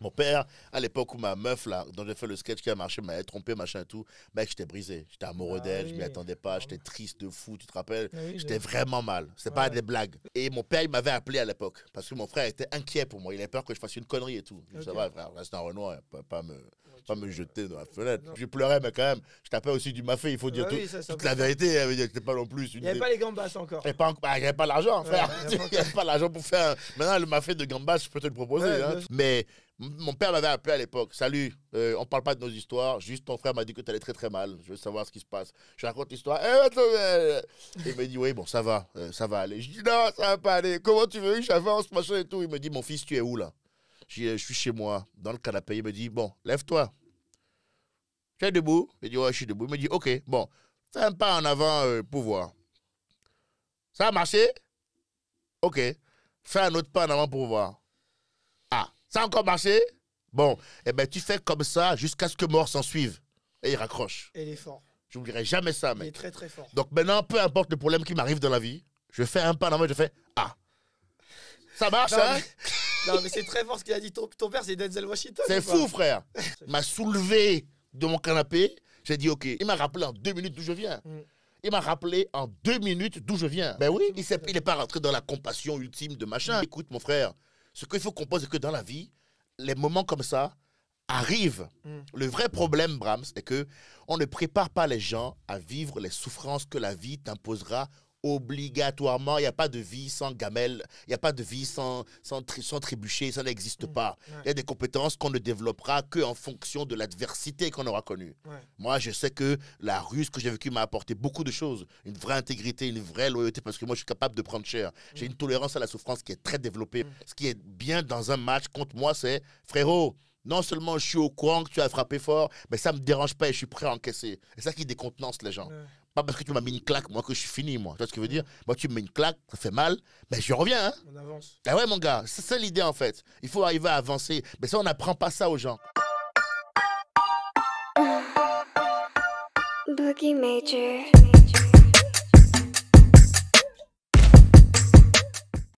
Mon père, à l'époque où ma meuf, là, dont j'ai fait le sketch qui a marché, m'avait trompé, machin et tout, mec, j'étais brisé. J'étais amoureux Ah d'elle, je m'y oui. attendais pas, j'étais triste de fou, tu te rappelles? Ah oui, J'étais vraiment mal. C'était Ouais, pas des blagues. Et mon père, il m'avait appelé à l'époque. Parce que mon frère était inquiet pour moi. Il avait peur que je fasse une connerie et tout. Je dis, Ça Ok. va, frère, reste un Renoir, pas, pas me, pas me jeter dans la fenêtre. Non. Je pleurais, mais quand même, je tapais aussi du mafé, il faut dire Bah tout- oui, ça, c'est toute la vérité. hein, C'était pas non plus Il n'y avait pas les gambas encore. Pas en- bah, il n'y avait pas l'argent, Ouais, frère. il Il avait n'y pas avait pas l'argent pour faire. Maintenant, le mafé de Gambas, je peux te le proposer. Ouais, hein. Mais mon père m'avait appelé à l'époque. Salut, euh, on parle pas de nos histoires. Juste ton frère m'a dit que tu allais très très mal. Je veux savoir ce qui se passe. Je raconte l'histoire. Eh, attends, euh, Il me dit, oui, bon, ça va. euh, ça va aller. Je dis, non, ça va pas aller. Comment tu veux? J'avance, machin et tout. Il me dit, mon fils, tu es où là? Je dis, je suis chez moi, dans le canapé. Il me dit, bon, lève-toi. Tu es debout Je dis, ouais, je suis debout. Il me dit, ok, bon, fais un pas en avant euh, pour voir. Ça a marché? Ok. Fais un autre pas en avant pour voir. Ça a encore marché Bon, eh ben tu fais comme ça jusqu'à ce que mort s'en suive. Et il raccroche. Et il est fort. J'oublierai jamais ça, Il est mec. très très fort. Donc maintenant, peu importe le problème qui m'arrive dans la vie, je fais un pas en avant et je fais Ah. Ça marche, Non, hein mais- Non, mais c'est très fort ce qu'il a dit. Ton, ton père, c'est Denzel Washington. C'est fou, frère. Il m'a soulevé de mon canapé. J'ai dit, OK. Il m'a rappelé en deux minutes d'où je viens. Mm. Il m'a rappelé en deux minutes d'où je viens. Ben oui, il n'est pas rentré dans la compassion ultime de machin. Écoute, mon frère, ce qu'il faut comprendre, c'est que dans la vie, les moments comme ça arrivent. Mm. Le vrai problème, Brahms, c'est que on ne prépare pas les gens à vivre les souffrances que la vie t'imposera obligatoirement. Il n'y a pas de vie sans gamelle, il n'y a pas de vie sans, sans, tri- sans trébucher, ça n'existe Mm. pas. Ouais. Il y a des compétences qu'on ne développera qu'en fonction de l'adversité qu'on aura connue. Ouais. Moi, je sais que la rue, ce que j'ai vécu m'a apporté beaucoup de choses. Une vraie intégrité, une vraie loyauté, parce que moi, je suis capable de prendre cher. J'ai une tolérance à la souffrance qui est très développée. Mm. Ce qui est bien dans un match contre moi, c'est frérot. Non seulement je suis au courant que tu as frappé fort, mais ça me dérange pas et je suis prêt à encaisser. C'est ça qui décontenance les gens. Ouais. Pas parce que tu m'as mis une claque, moi, que je suis fini, moi. Tu vois ce que je veux dire? Moi, tu me mets une claque, ça fait mal, mais je reviens, hein On avance. ah ouais, mon gars, c'est ça l'idée en fait. Il faut arriver à avancer. Mais ça, on n'apprend pas ça aux gens. Boogie Major.